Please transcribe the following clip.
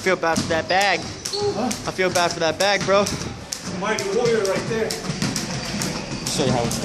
feel bad for that bag. Huh? I feel bad for that bag, bro. Mighty warrior right there. Show you how it's done.